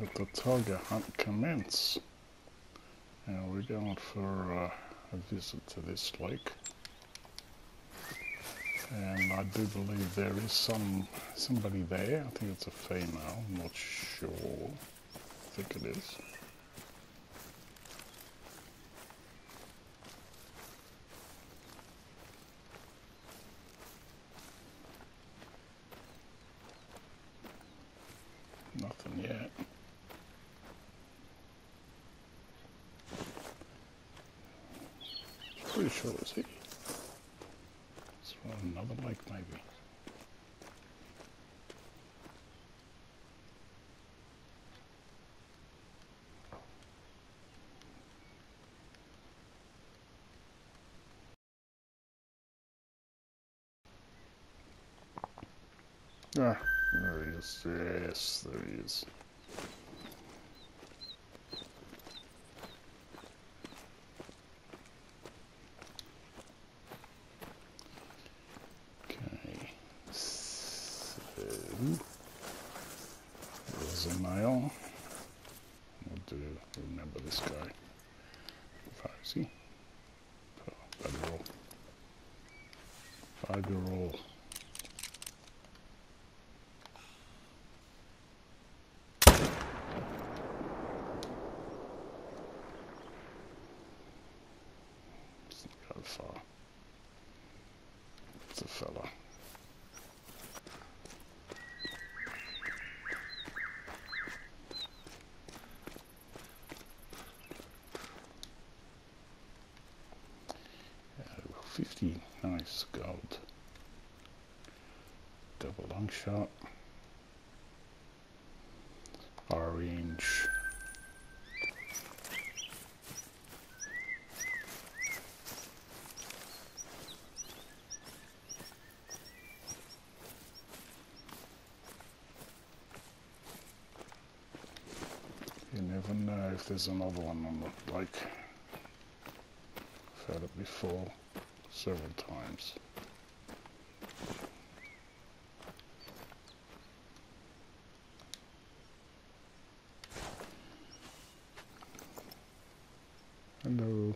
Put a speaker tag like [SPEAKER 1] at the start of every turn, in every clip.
[SPEAKER 1] let the tiger hunt commence. Now we're going for uh, a visit to this lake. And I do believe there is some somebody there. I think it's a female. I'm not sure. I think it is. Nothing yet. Pretty sure it's here. It's from another lake, maybe. Ah, there he is. Yes, there he is. Okay, so there's a male. We'll do remember this guy. Where is he? Oh, bugger all. Bugger all. Doesn't go far. It's a fella. Oh, 50, nice gold. Double lung shot. Orange. You never know if there's another one on the lake. I've had it before, several times. Hello.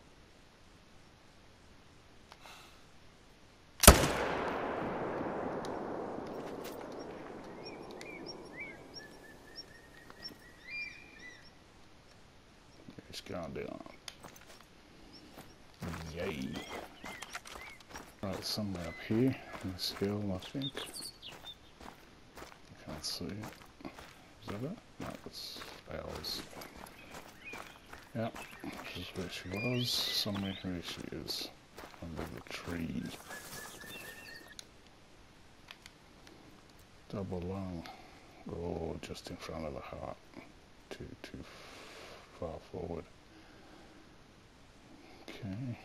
[SPEAKER 1] It's gone down. Yay. Right, somewhere up here in I can't see it. Is that it? No, it's ours. Yep, this is where she was. Somewhere here she is. Under the tree. Double lung. Oh, just in front of the heart. Too, too far forward. Okay.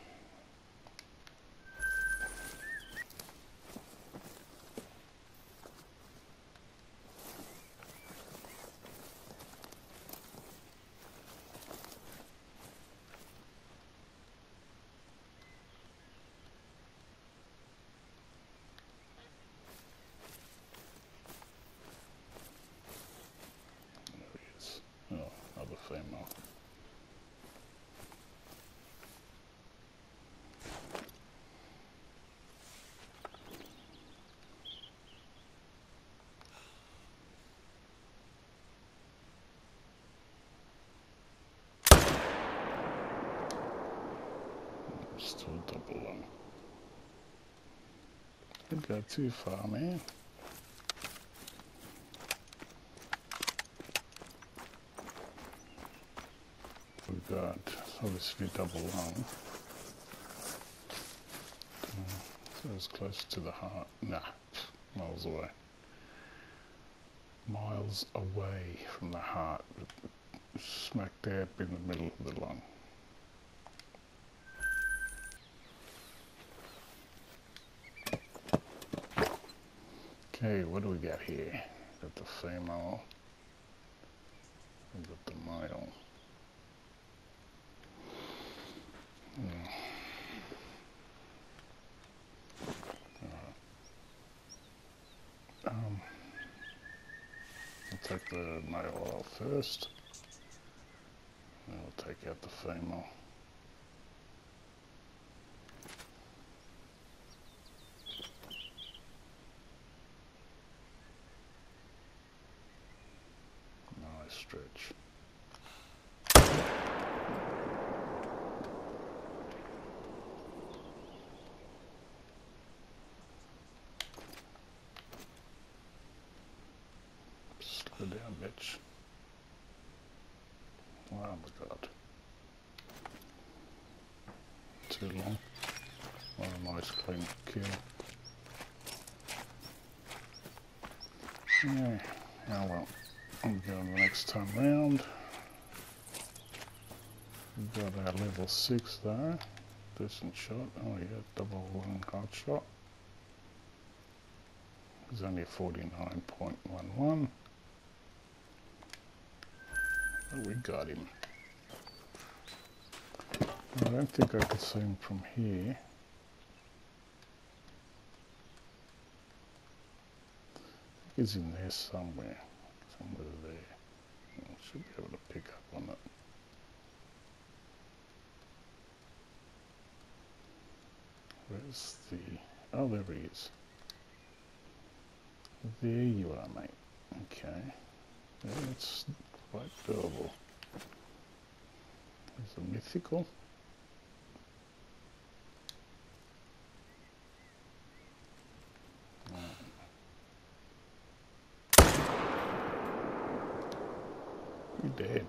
[SPEAKER 1] There he is. Oh, another female. Didn't go too far, man. We've got obviously double lung. So it's close to the heart. Nah, miles away. Miles away from the heart, smack dab in the middle of the lung. Okay, what do we got here? Got the female. We got the male. Hmm. Uh, um, take the male off first. Then we'll take out the female. Stretch. Slow down, bitch. Oh my god. Too long. What a nice clean kill. Yeah, oh well. I'm going the next time round. We've got our level 6 there. Decent shot. Oh yeah, double one hard shot. It's only 49.11. But we got him. I don't think I could see him from here. He's in there. Somewhere there. I should be able to pick up on it. Where's the... Oh, there he is. There you are, mate. Okay. That's quite doable. There's a mythical. You dead.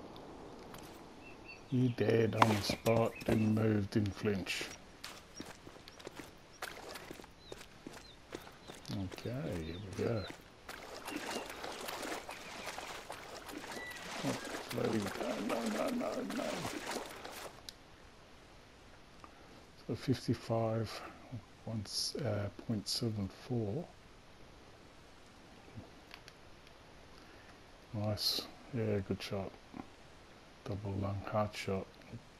[SPEAKER 1] You dead on the spot, didn't move, didn't flinch. Okay, here we go. Oh, bloody, no, no, no, no, no. So 55, one, uh, 0.74. Nice. Yeah, good shot. Double lung heart shot.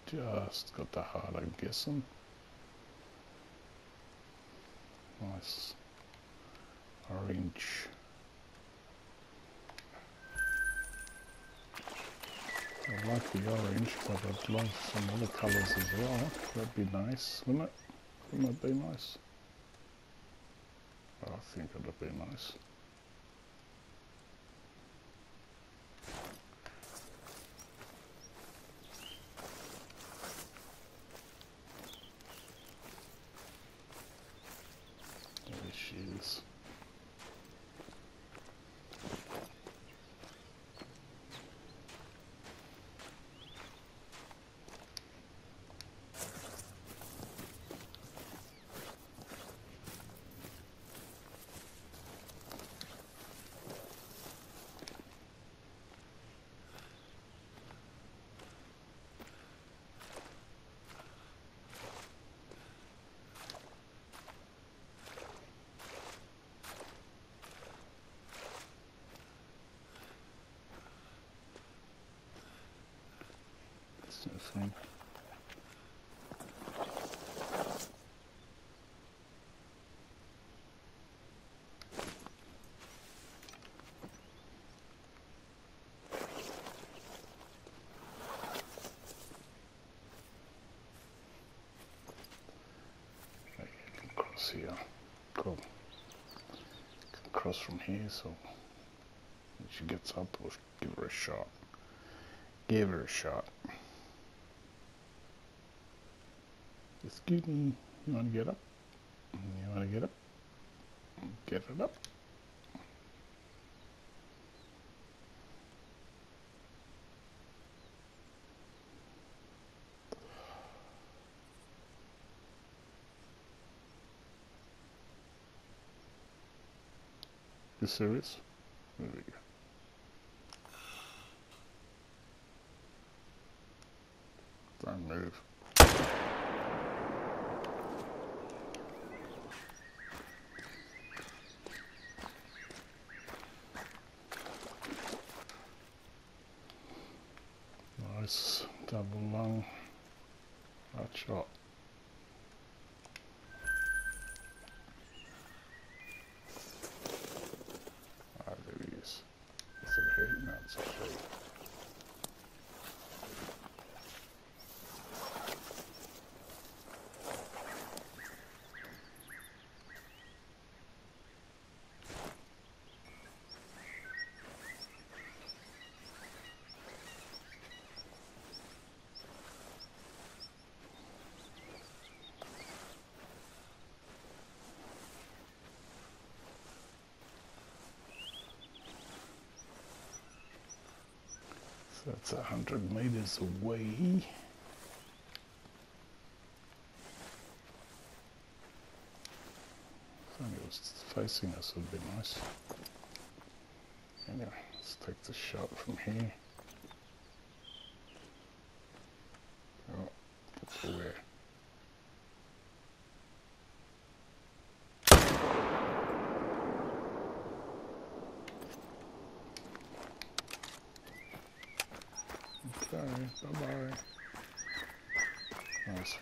[SPEAKER 1] Just got the heart, I'm guessing. Nice. Orange. I like the orange, but I'd love some other colours as well. That'd be nice, wouldn't it? Wouldn't it be nice? I think it'd be nice. There she is. That's no thing. Cross here. Cool. Cross from here, so she gets up, we'll give her a shot. Give her a shot. Me, you want to get up? You want to get up? Get it up. You serious? There we go. Don't move. Nice double lung. Hot shot. Ah, there he is. That's over here. So that's a hundred meters away. It was facing us it'd be nice. Anyway, let's take the shot from here. Oh, that's where. Okay,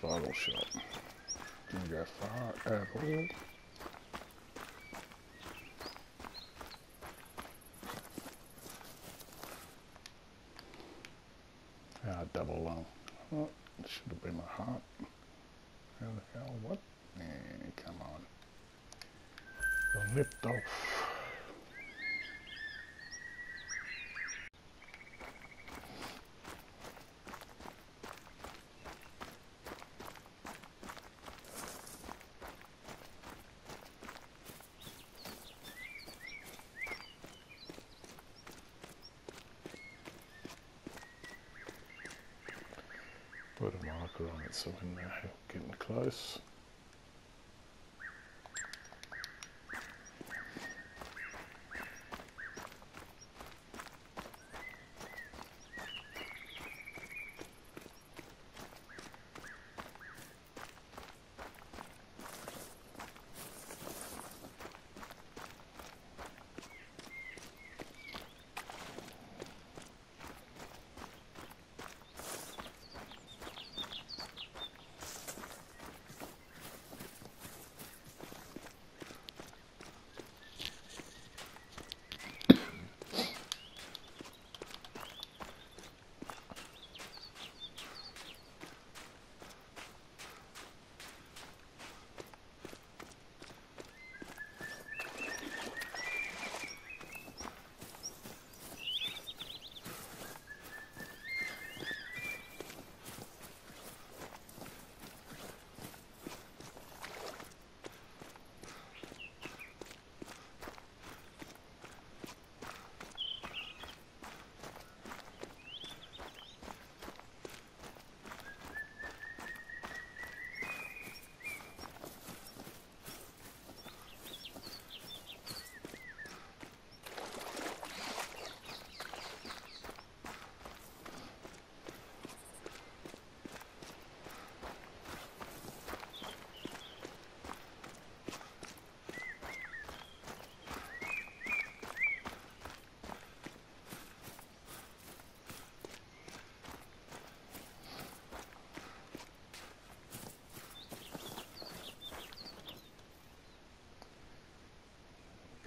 [SPEAKER 1] bye-bye. Shot. Didn't go far all. Ah, double lung. Oh, should have been my heart. How the hell? What? Eh, come on. I nipped off. Put a marker on it so we know how uh, getting close.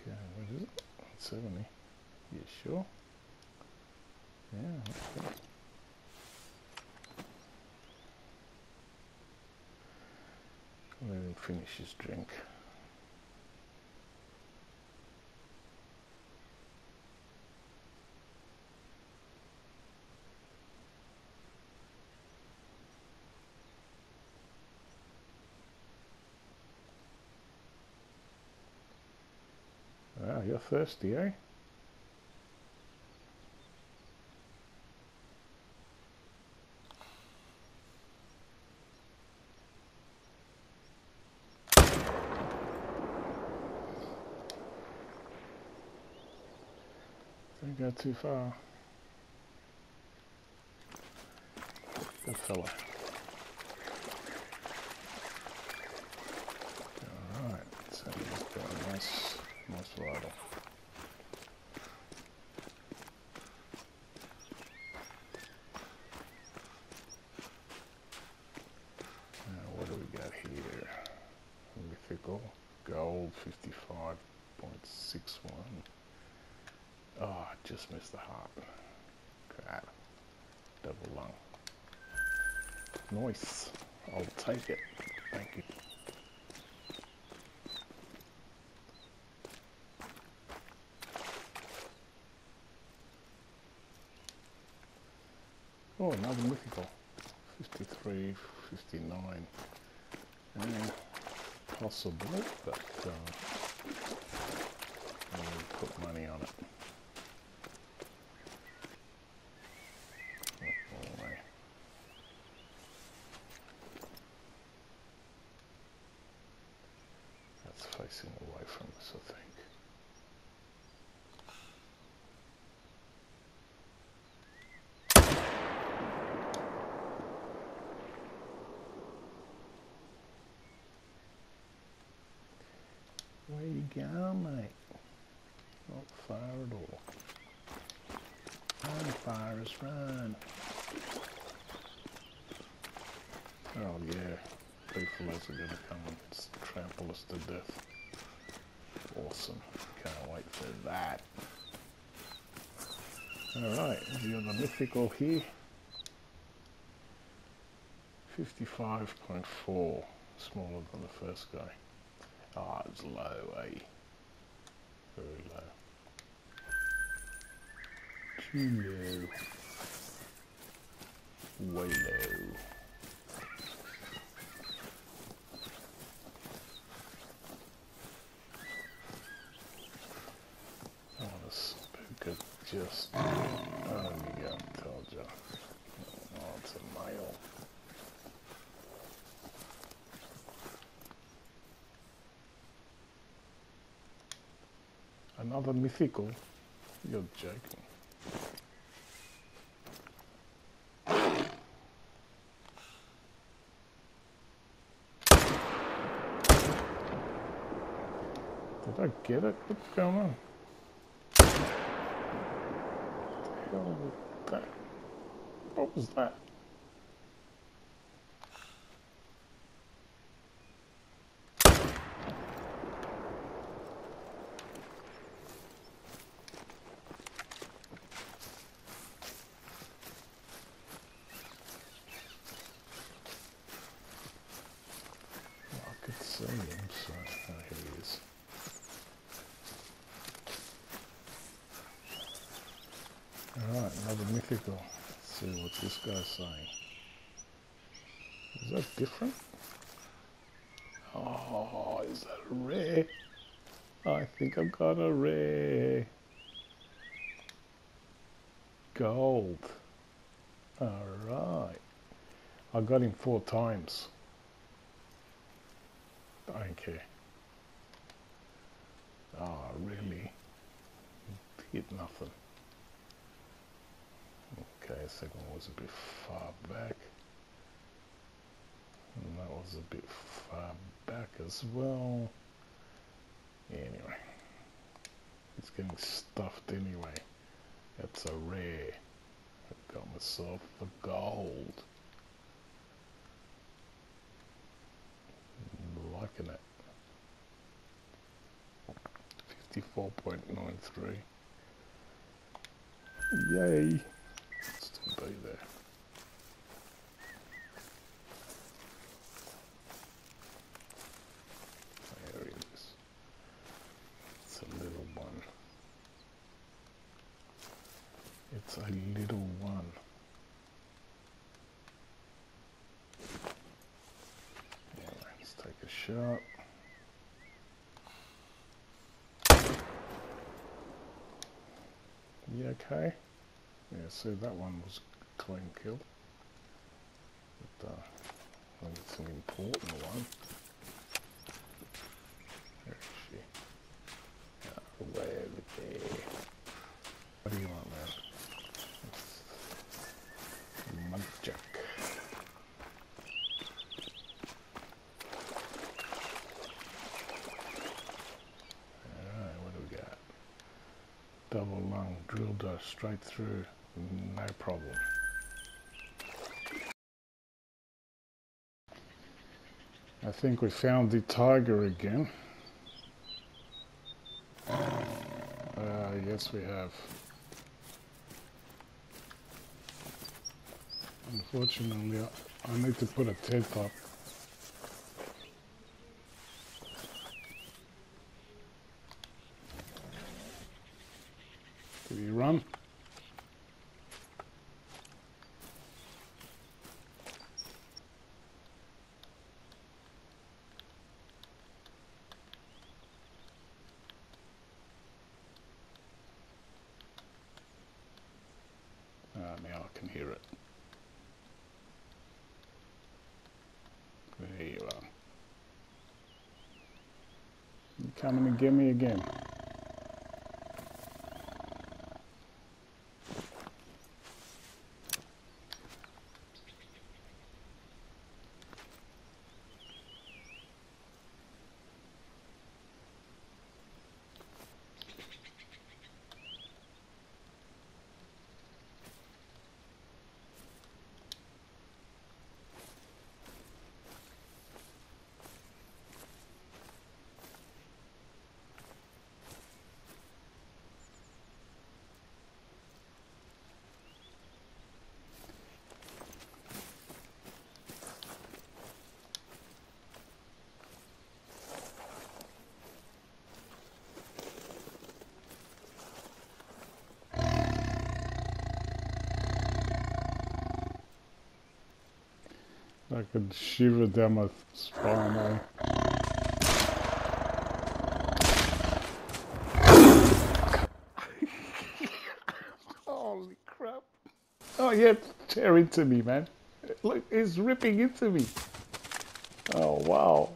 [SPEAKER 1] Okay, what is it? 70. You sure? Yeah. Let him finish his drink. Wow, you're thirsty, eh? Don't go too far. Good fella. Alright, so he's got a nice, nice vital. Now what do we got here? Mythical gold 55.61. Oh, I just missed the heart. Crap. Double lung. Nice. I'll take it. Thank you. Oh, another mythical. 53, 59. Uh, possible, but uh, I'll put money on it. Go, mate. Not far at all. Run, Forrest, run. Oh yeah, beefaloes are gonna come and trample us to death. Awesome. Can't wait for that. Alright, the other mythical here. 55.4, smaller than the first guy. Ah, it's low, eh? Very low. Too low. Way low. just, oh, you go, told you. Oh, it's a mile. Another mythical? You're joking. Did I get it? What's going on? hell was that? What was that? I could see him, so oh, here he is. Alright, another mythical. Let's see what this guy's saying. Is that different? Oh, is that a rare? I think I've got a rare. Gold. Alright. I got him four times. I don't care. Oh, really? Hit nothing. Okay, second one was a bit far back. And that was a bit far back as well. Anyway, it's getting stuffed anyway. That's a rare. I got myself a gold. I'm liking it. 54.93. Yay! Be there. There it is. It's a little one. It's a little one. Yeah, let's take a shot. You okay? Yeah, so that one was clean kill. But, uh, I think it's an important one. Where is she? Yeah, way over there. What do you want, man? Muntjac. Alright, what do we got? Double lung, straight through. No problem. I think we found the tiger again. Uh, yes, we have. Unfortunately, I, I need to put a tent up. Did he run? Ah, now I can hear it. There you are. You coming to get me again? I could shiver them my spine. Eh? Holy crap. Oh yeah, tear into me, man. Look, it's ripping into me. Oh wow.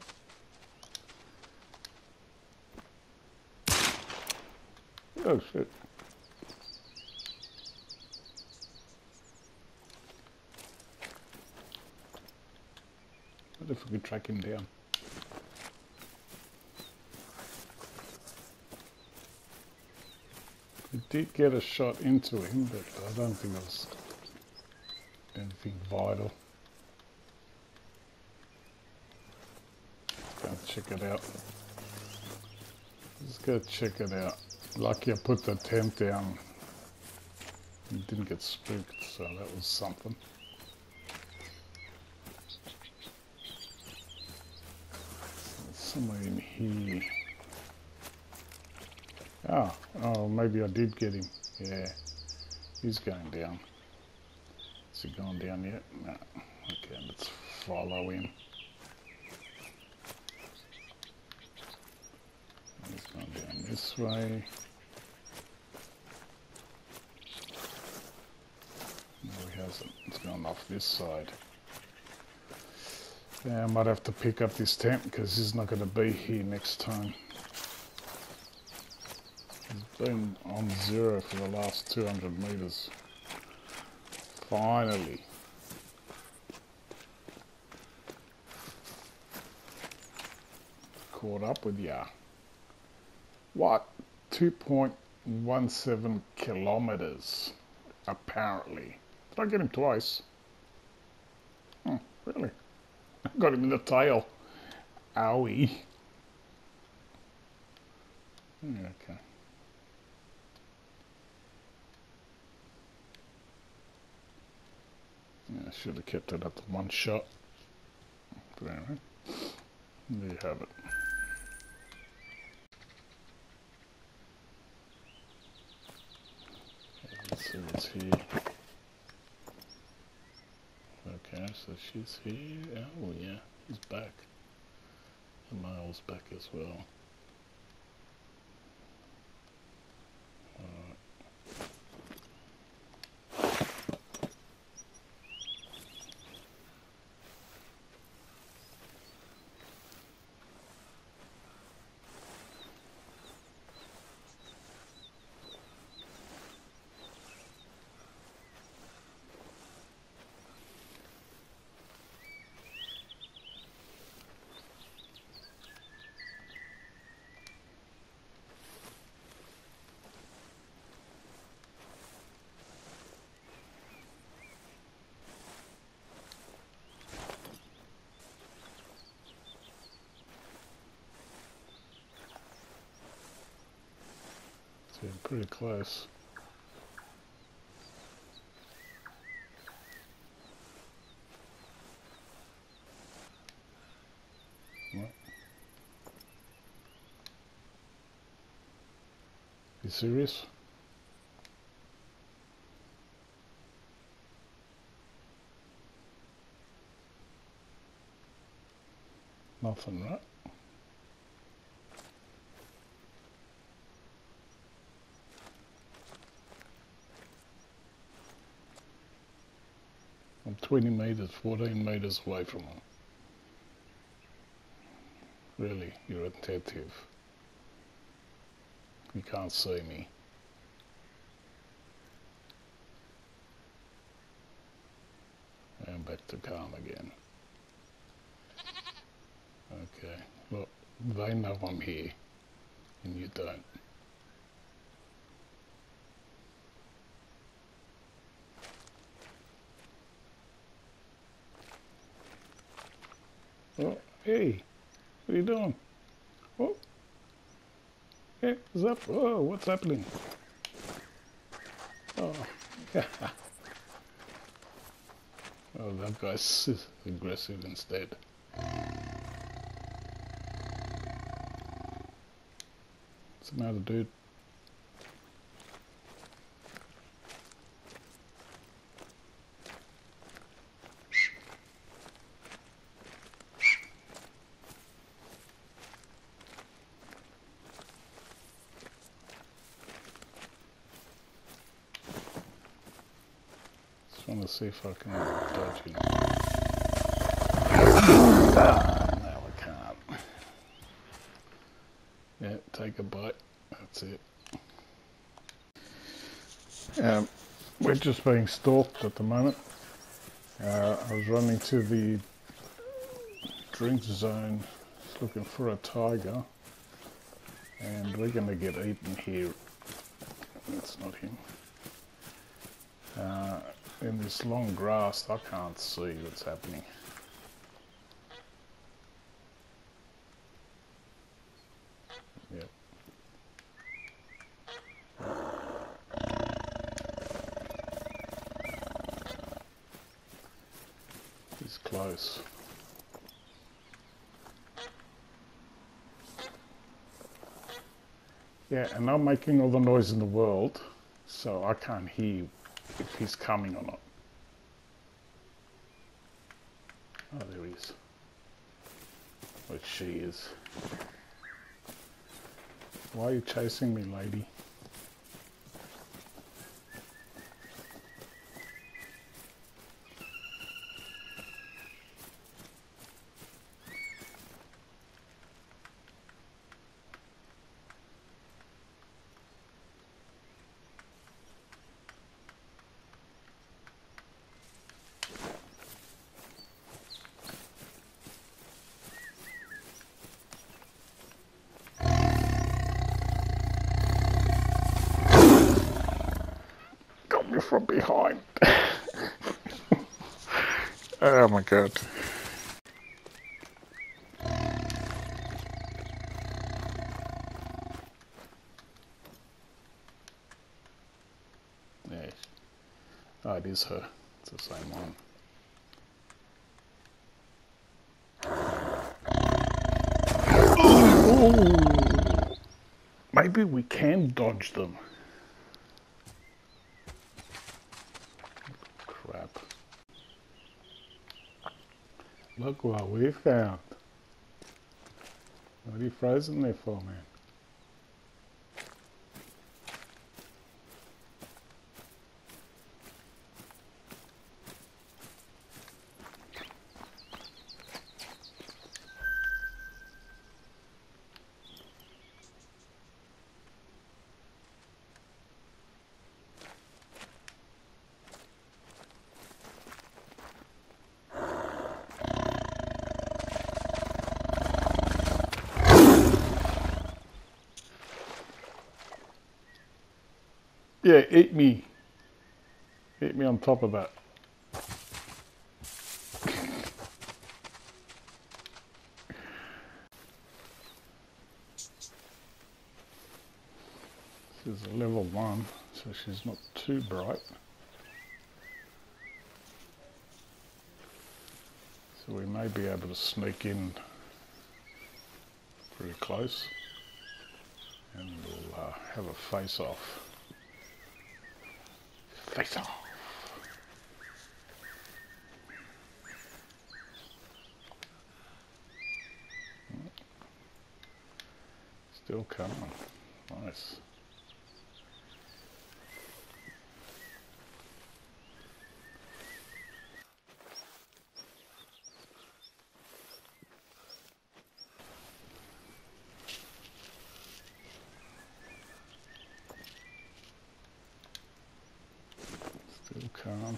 [SPEAKER 1] Oh shit. If we could track him down? We did get a shot into him, but I don't think it was anything vital. Go check it out. Let's go check it out. Lucky I put the tent down. It didn't get spooked, so that was something. Somewhere here. Oh, oh, maybe I did get him. Yeah, he's going down. Is he going down yet? No. Okay, let's follow him. He's going down this way. No, he hasn't. It's gone off this side. Yeah, I might have to pick up this tent because he's not going to be here next time. He's been on zero for the last 200 meters. Finally. Caught up with ya. What? 2.17 kilometers, apparently. Did I get him twice? Oh, really? Got him in the tail. Owie. Okay. Yeah, I should have kept it at the one shot. But anyway, there you have it. Let's see what's here. Okay, so she's here. Oh yeah, he's back. And Miles back as well. So pretty close. You serious? Nothing, right? 20 meters, 14 meters away from them. Really, you're attentive. You can't see me. And back to calm again. Okay, look, they know I'm here, and you don't. Oh, hey, what are you doing? Oh, hey, what's up? Oh, what's happening? Oh, yeah. Oh, that guy's aggressive instead. What's the matter, dude? To see if I can dodge. Ah, no, I can't. Yeah, take a bite. That's it. Um, we're just being stalked at the moment. Uh, I was running to the drink zone looking for a tiger and we're going to get eaten here. That's not him. In this long grass I can't see what's happening. Close. Yeah, and I'm making all the noise in the world, so I can't hear if he's coming or not. Oh, there he is. Or she is. Why are you chasing me, lady? From behind. oh my god. Yes. Oh, it is her. It's the same one. Maybe we can dodge them. Crap. Look what we found. What are you frozen there for, man? Yeah, eat me. Eat me on top of that. This is a level one, so she's not too bright. So we may be able to sneak in pretty close and we'll uh, have a face off. Face off. Still coming. Nice. Still calm.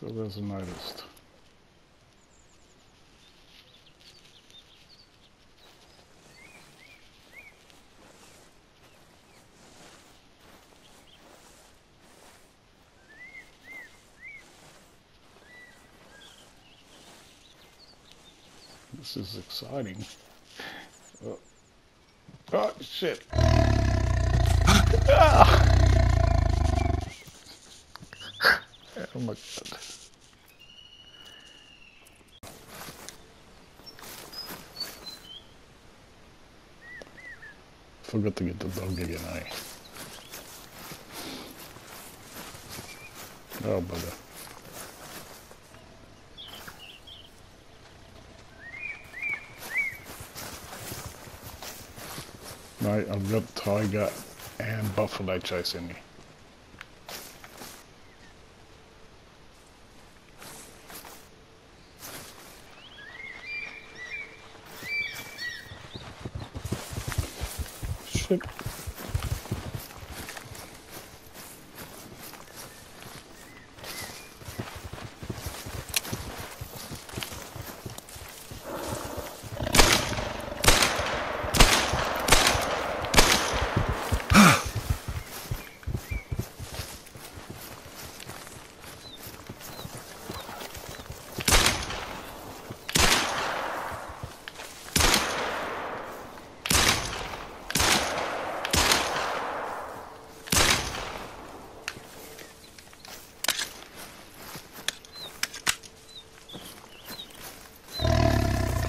[SPEAKER 1] Still hasn't noticed. This is exciting. Oh, oh shit. Ah! Oh my god. forgot to get the dog again, I. Oh, bugger. Right, I've got tiger and buffalo chasing me. Shit.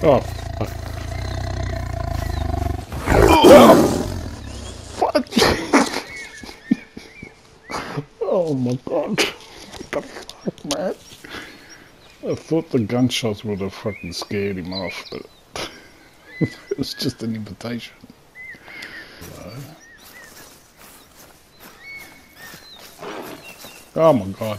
[SPEAKER 1] Oh, fuck. Oh my god. What the fuck, man? I thought the gunshots would have fucking scared him off, but it was just an invitation. Oh my god.